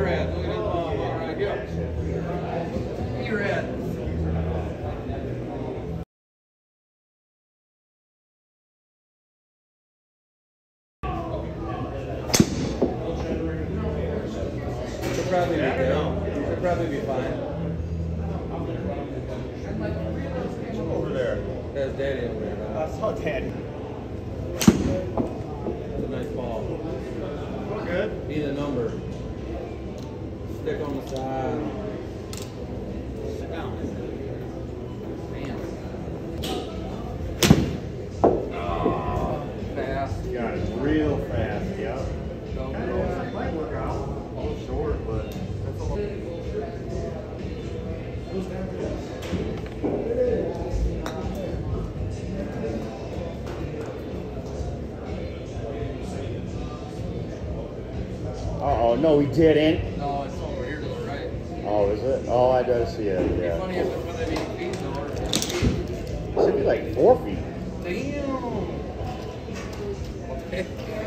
red. Look at that mom right here. E red. Probably You're probably be fine. Over there. That's daddy over there. It's a nice ball. Good. Be the number. Stick on the side. Sit. Fast. Got it real fast, yep. Kind of might work out. A little short, but that's all. Uh oh, no, he didn't. No, it's over here to the right. Oh, is it? Oh, I do see it. It'd Yeah. it would be feet though, or ten feet. Should be like four feet. Damn. Okay.